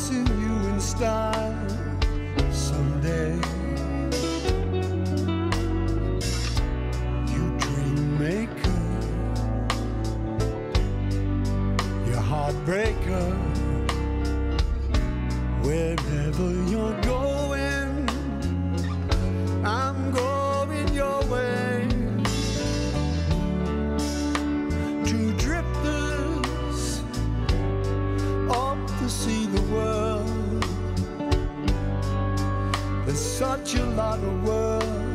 tossing you in style someday. You dream maker, your heartbreaker. Wherever you're going, There's such a lot of world